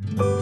you.